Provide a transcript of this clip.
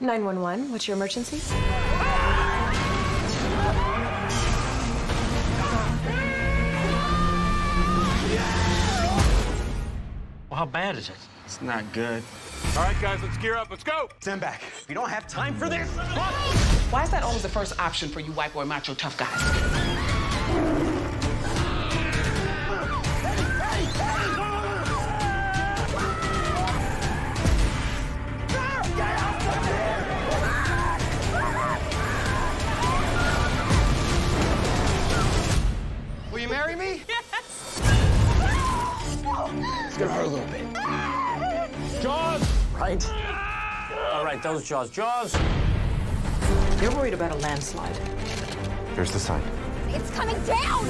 911, what's your emergency? Well, how bad is it? It's not good. All right, guys, let's gear up. Let's go. Stand back. We don't have time for this. Why is that always the first option for you white boy macho tough guys? Marry me? Yes! It's gonna hurt a little bit. Jaws! Right? All right, those jaws. Jaws! You're worried about a landslide. Here's the sign. It's coming down!